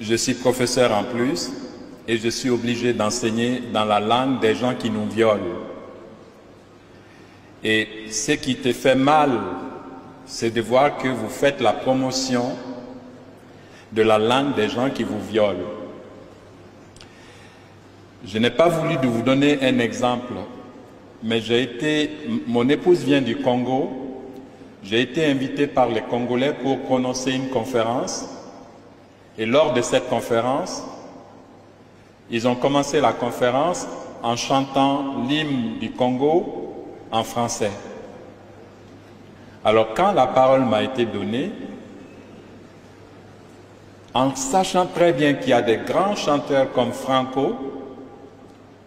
je suis professeur en plus et je suis obligé d'enseigner dans la langue des gens qui nous violent. Et ce qui te fait mal, c'est de voir que vous faites la promotion de la langue des gens qui vous violent. Je n'ai pas voulu vous donner un exemple, mais j'ai été, mon épouse vient du Congo, j'ai été invité par les Congolais pour prononcer une conférence, et lors de cette conférence, ils ont commencé la conférence en chantant l'hymne du Congo en français. Alors quand la parole m'a été donnée, en sachant très bien qu'il y a des grands chanteurs comme Franco,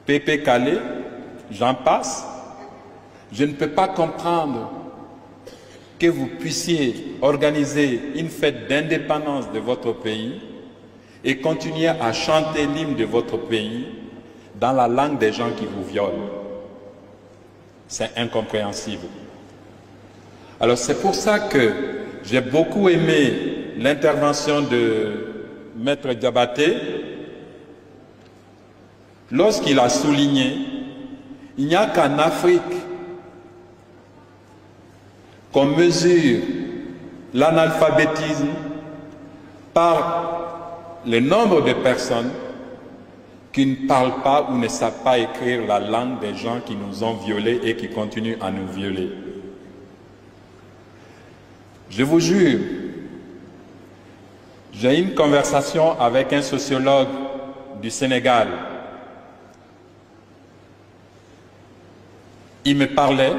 Pépé Calais, j'en passe, je ne peux pas comprendre que vous puissiez organiser une fête d'indépendance de votre pays et continuer à chanter l'hymne de votre pays dans la langue des gens qui vous violent. C'est incompréhensible. Alors c'est pour ça que j'ai beaucoup aimé l'intervention de Maître Diabaté lorsqu'il a souligné il n'y a qu'en Afrique qu'on mesure l'analphabétisme par le nombre de personnes qui ne parlent pas ou ne savent pas écrire la langue des gens qui nous ont violés et qui continuent à nous violer. Je vous jure, j'ai une conversation avec un sociologue du Sénégal. Il me parlait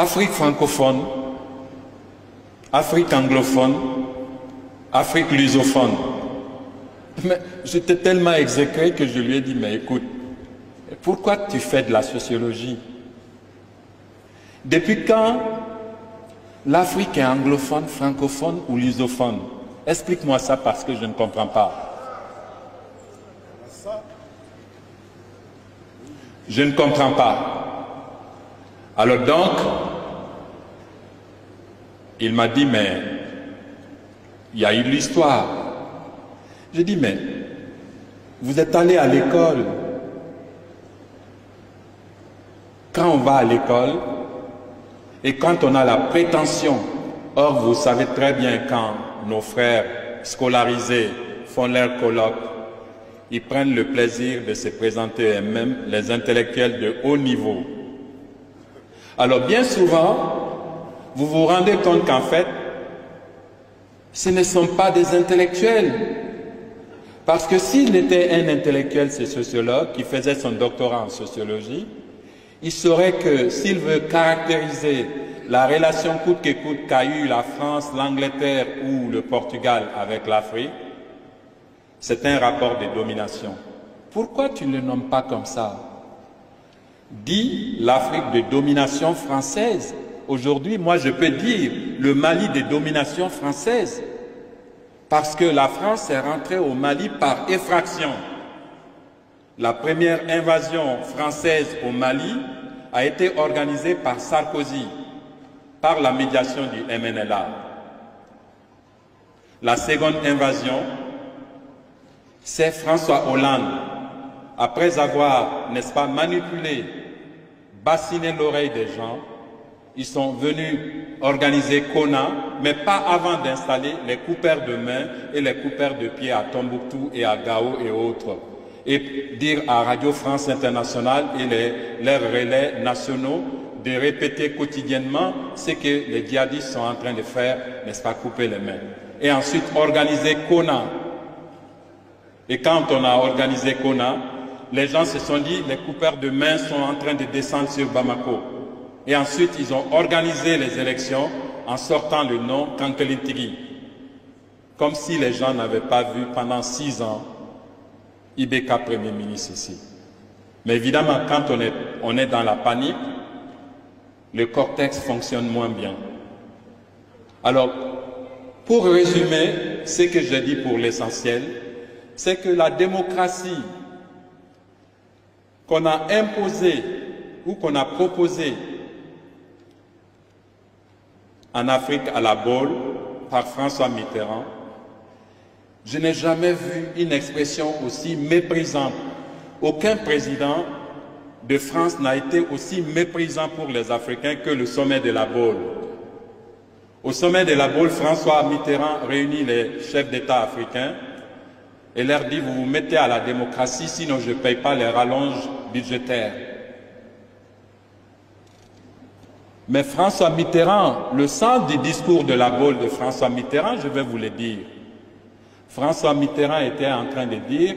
Afrique francophone, Afrique anglophone, Afrique lusophone. Mais j'étais tellement exécré que je lui ai dit, mais écoute, pourquoi tu fais de la sociologie? Depuis quand l'Afrique est anglophone, francophone ou lusophone? Explique-moi ça parce que je ne comprends pas. Je ne comprends pas. Alors donc, il m'a dit, mais il y a eu l'histoire. J'ai dit, mais vous êtes allé à l'école. Quand on va à l'école et quand on a la prétention, or vous savez très bien quand nos frères scolarisés font leur colloque, ils prennent le plaisir de se présenter eux-mêmes, les intellectuels de haut niveau, alors bien souvent, vous vous rendez compte qu'en fait, ce ne sont pas des intellectuels. Parce que s'il était un intellectuel, ce sociologue, qui faisait son doctorat en sociologie, il saurait que s'il veut caractériser la relation coûte que coûte qu'a eu la France, l'Angleterre ou le Portugal avec l'Afrique, c'est un rapport de domination. Pourquoi tu ne le nommes pas comme ça? Dit l'Afrique de domination française. Aujourd'hui, moi, je peux dire le Mali de domination française. Parce que la France est rentrée au Mali par effraction. La première invasion française au Mali a été organisée par Sarkozy, par la médiation du MNLA. La seconde invasion, c'est François Hollande, après avoir, n'est-ce pas, manipulé bassiner l'oreille des gens. Ils sont venus organiser Kona, mais pas avant d'installer les coupeurs de main et les coupeurs de pieds à Tombouctou et à Gao et autres. Et dire à Radio France Internationale et les, leurs relais nationaux de répéter quotidiennement ce que les djihadistes sont en train de faire, n'est-ce pas, couper les mains. Et ensuite organiser Kona. Et quand on a organisé Kona, les gens se sont dit, les coupeurs de main sont en train de descendre sur Bamako. Et ensuite, ils ont organisé les élections en sortant le nom Kankelintigi. Comme si les gens n'avaient pas vu pendant six ans Ibeka Premier ministre ici. Mais évidemment, quand on est, on est dans la panique, le cortex fonctionne moins bien. Alors, pour résumer ce que j'ai dit pour l'essentiel, c'est que la démocratie qu'on a imposé ou qu'on a proposé en Afrique à la Baule par François Mitterrand Je n'ai jamais vu une expression aussi méprisante. Aucun président de France n'a été aussi méprisant pour les Africains que le sommet de la Baule. Au sommet de la Baule, François Mitterrand réunit les chefs d'État africains et leur dit vous vous mettez à la démocratie, sinon je ne paye pas les rallonges budgétaires. Mais François Mitterrand, le centre du discours de la Baule de François Mitterrand, je vais vous le dire. François Mitterrand était en train de dire,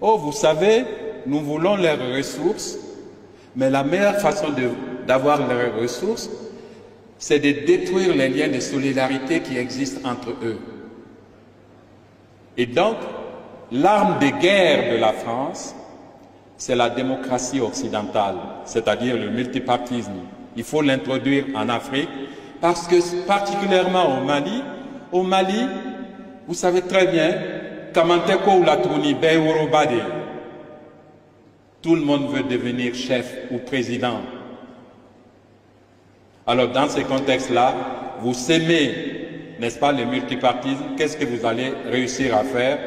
oh vous savez, nous voulons leurs ressources, mais la meilleure façon d'avoir leurs ressources, c'est de détruire les liens de solidarité qui existent entre eux. Et donc, l'arme de guerre de la France, c'est la démocratie occidentale, c'est-à-dire le multipartisme. Il faut l'introduire en Afrique parce que particulièrement au Mali, au Mali, vous savez très bien, Kamanteko ou Latouni, Bade, tout le monde veut devenir chef ou président. Alors dans ce contexte-là, vous s'aimez, n'est-ce pas, le multipartisme, qu'est-ce que vous allez réussir à faire?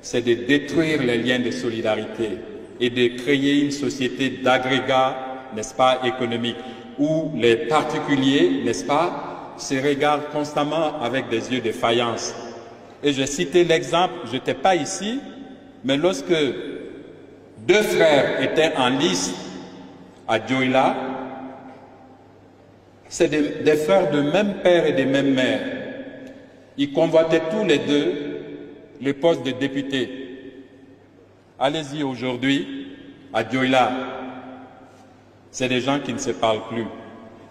C'est de détruire les liens de solidarité et de créer une société d'agrégat, n'est-ce pas, économique, où les particuliers, n'est-ce pas, se regardent constamment avec des yeux de faïence. Et j'ai cité l'exemple, je n'étais pas ici, mais lorsque deux frères étaient en liste à Djoila, c'est des, frères de même père et de même mère. Ils convoitaient tous les deux le poste de député. Allez-y aujourd'hui à Djoila. C'est des gens qui ne se parlent plus.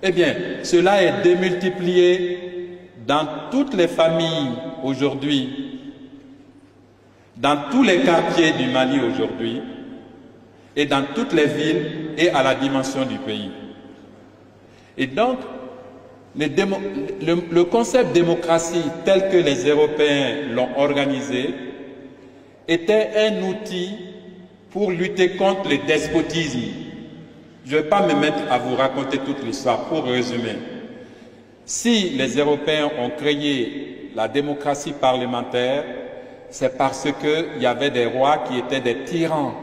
Eh bien, cela est démultiplié dans toutes les familles aujourd'hui, dans tous les quartiers du Mali aujourd'hui, et dans toutes les villes et à la dimension du pays. Et donc, le, concept démocratie tel que les Européens l'ont organisé était un outil pour lutter contre le despotisme. Je ne vais pas me mettre à vous raconter toute l'histoire pour résumer. Si les Européens ont créé la démocratie parlementaire, c'est parce qu'il y avait des rois qui étaient des tyrans,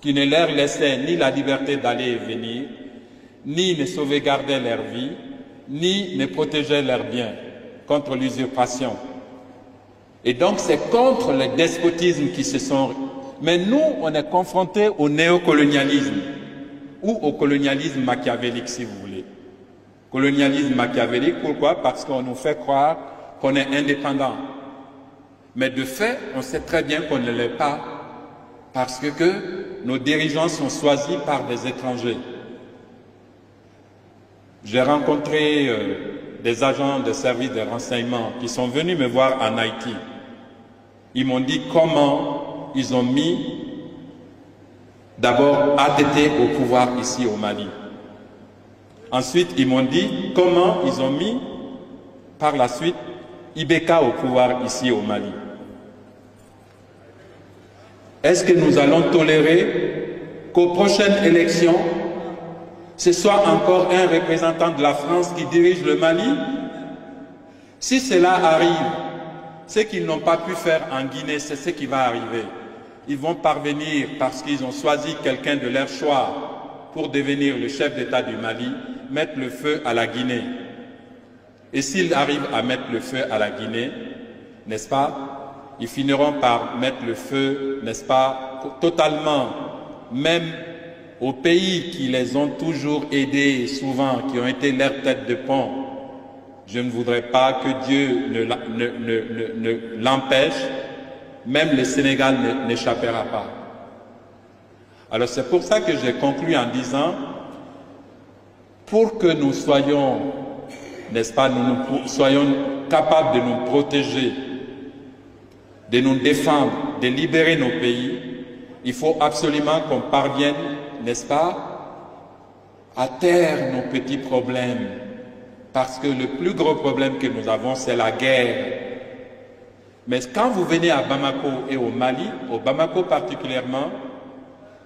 qui ne leur laissaient ni la liberté d'aller et venir, ni ne sauvegardaient leur vie, ni ne protégeaient leurs biens contre l'usurpation. Et donc c'est contre le despotisme qui se sont... Mais nous, on est confrontés au néocolonialisme ou au colonialisme machiavélique, si vous voulez. Colonialisme machiavélique, pourquoi? Parce qu'on nous fait croire qu'on est indépendant. Mais de fait, on sait très bien qu'on ne l'est pas, parce que, nos dirigeants sont choisis par des étrangers. J'ai rencontré euh, des agents de services de renseignement qui sont venus me voir en Haïti. Ils m'ont dit comment ils ont mis d'abord ATT au pouvoir ici au Mali. Ensuite, ils m'ont dit comment ils ont mis par la suite Ibeka au pouvoir ici au Mali. Est-ce que nous allons tolérer qu'aux prochaines élections, ce soit encore un représentant de la France qui dirige le Mali? Si cela arrive, ce qu'ils n'ont pas pu faire en Guinée, c'est ce qui va arriver. Ils vont parvenir, parce qu'ils ont choisi quelqu'un de leur choix pour devenir le chef d'État du Mali, mettre le feu à la Guinée. Et s'ils arrivent à mettre le feu à la Guinée, n'est-ce pas, ils finiront par mettre le feu, n'est-ce pas, totalement, même aux pays qui les ont toujours aidés, souvent, qui ont été leur tête de pont, je ne voudrais pas que Dieu ne, l'empêche, même le Sénégal n'échappera pas. Alors c'est pour ça que j'ai conclu en disant, pour que nous soyons, n'est-ce pas, nous soyons capables de nous protéger, de nous défendre, de libérer nos pays, il faut absolument qu'on parvienne n'est-ce pas, à terre nos petits problèmes. Parce que le plus gros problème que nous avons, c'est la guerre. Mais quand vous venez à Bamako et au Mali, au Bamako particulièrement,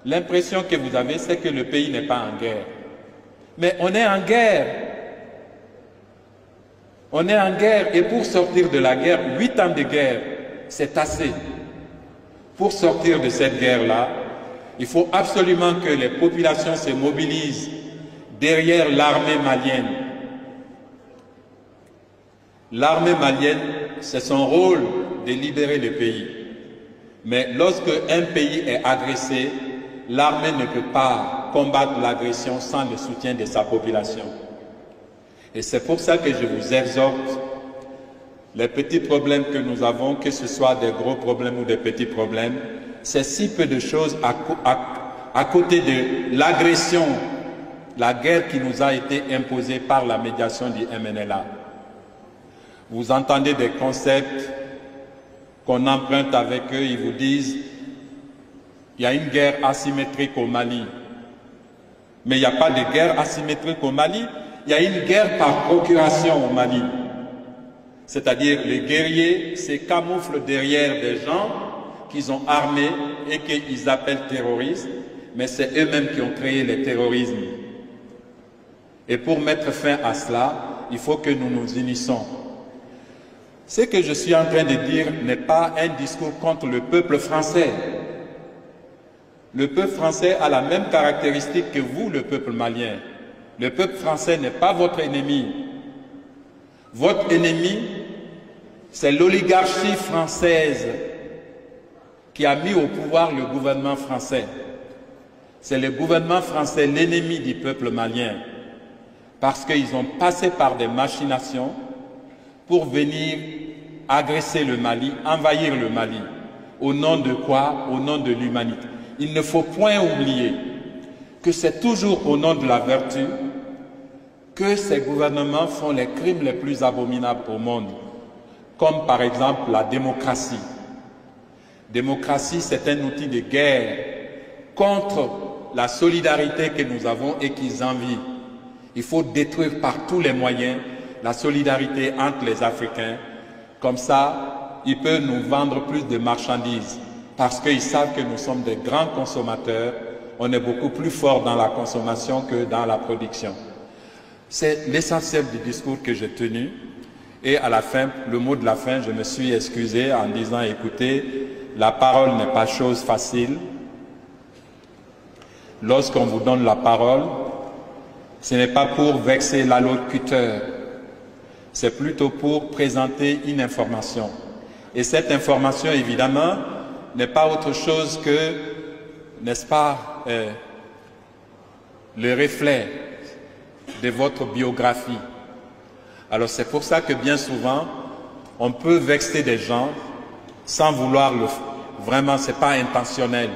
l'impression que vous avez, c'est que le pays n'est pas en guerre. Mais on est en guerre. On est en guerre et pour sortir de la guerre, huit ans de guerre, c'est assez. Pour sortir de cette guerre-là, il faut absolument que les populations se mobilisent derrière l'armée malienne. L'armée malienne, c'est son rôle de libérer le pays. Mais lorsque un pays est agressé, l'armée ne peut pas combattre l'agression sans le soutien de sa population. Et c'est pour ça que je vous exhorte, les petits problèmes que nous avons, que ce soit des gros problèmes ou des petits problèmes, c'est si peu de choses à, côté de l'agression, la guerre qui nous a été imposée par la médiation du MNLA. Vous entendez des concepts qu'on emprunte avec eux, ils vous disent il y a une guerre asymétrique au Mali. Mais il n'y a pas de guerre asymétrique au Mali, il y a une guerre par procuration au Mali. C'est-à-dire les guerriers se camouflent derrière des gens qu'ils ont armés et qu'ils appellent terroristes, mais c'est eux-mêmes qui ont créé le terrorisme. Et pour mettre fin à cela, il faut que nous nous unissons. Ce que je suis en train de dire n'est pas un discours contre le peuple français. Le peuple français a la même caractéristique que vous, le peuple malien. Le peuple français n'est pas votre ennemi. Votre ennemi, c'est l'oligarchie française qui a mis au pouvoir le gouvernement français. C'est le gouvernement français l'ennemi du peuple malien parce qu'ils ont passé par des machinations pour venir agresser le Mali, envahir le Mali. Au nom de quoi? Au nom de l'humanité. Il ne faut point oublier que c'est toujours au nom de la vertu que ces gouvernements font les crimes les plus abominables au monde, comme par exemple la démocratie. Démocratie, c'est un outil de guerre contre la solidarité que nous avons et qu'ils envient. Il faut détruire par tous les moyens la solidarité entre les Africains. Comme ça, ils peuvent nous vendre plus de marchandises parce qu'ils savent que nous sommes des grands consommateurs. On est beaucoup plus fort dans la consommation que dans la production. C'est l'essentiel du discours que j'ai tenu. Et à la fin, le mot de la fin, je me suis excusé en disant, écoutez, la parole n'est pas chose facile. Lorsqu'on vous donne la parole, ce n'est pas pour vexer l'allocuteur, c'est plutôt pour présenter une information. Et cette information, évidemment, n'est pas autre chose que, n'est-ce pas, euh, le reflet de votre biographie. Alors c'est pour ça que bien souvent, on peut vexer des gens sans vouloir le faire. Vraiment, ce n'est pas intentionnel.